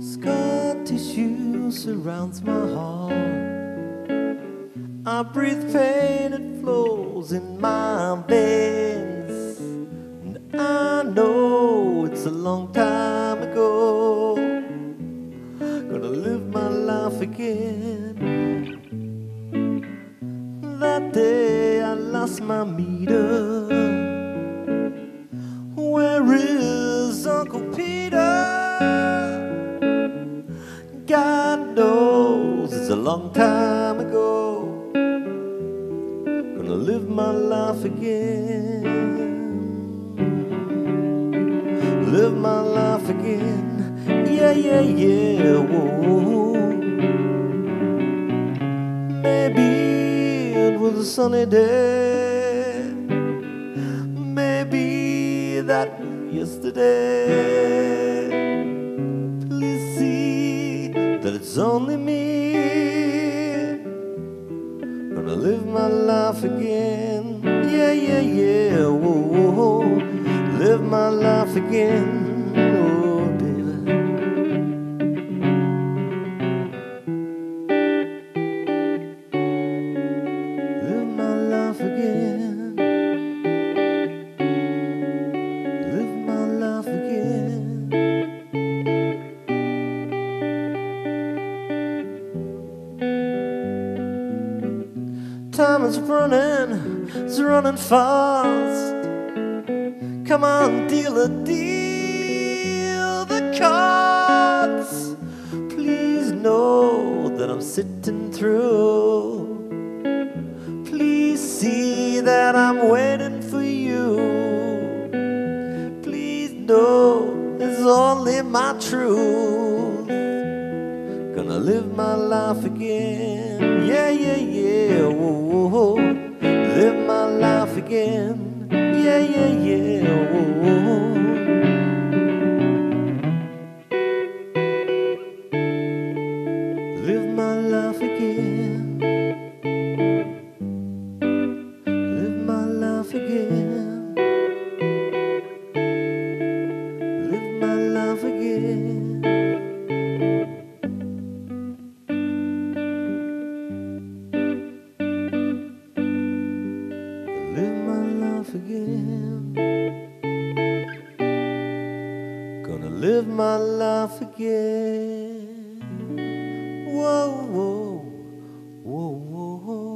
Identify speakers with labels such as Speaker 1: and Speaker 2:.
Speaker 1: Scar tissue surrounds my heart. I breathe pain, it flows in my veins. And I know it's a long time ago. Gonna live my life again. That day I lost my meter. Where is Uncle Peter? God knows it's a long time ago. Gonna live my life again. Live my life again. Yeah, yeah, yeah. Whoa. Maybe it was a sunny day. Maybe that yesterday. Please see that it's only me. Gonna live my life again. Yeah, yeah, yeah. Whoa, whoa. Live my life again. Oh, baby. Live my life again. Live my life again. Time is running, it's running fast. Come on, dealer, deal the cards. Please know that I'm sitting through. Please see that I'm waiting for you. Please know it's only my truth. Gonna live my life again. Yeah, yeah, yeah. Whoa, whoa. Live my life again. Yeah, yeah, yeah. Whoa. Live my life again. Live my life again. Live my life again. Live my forget him. Gonna live my life again. Whoa, whoa, whoa, whoa.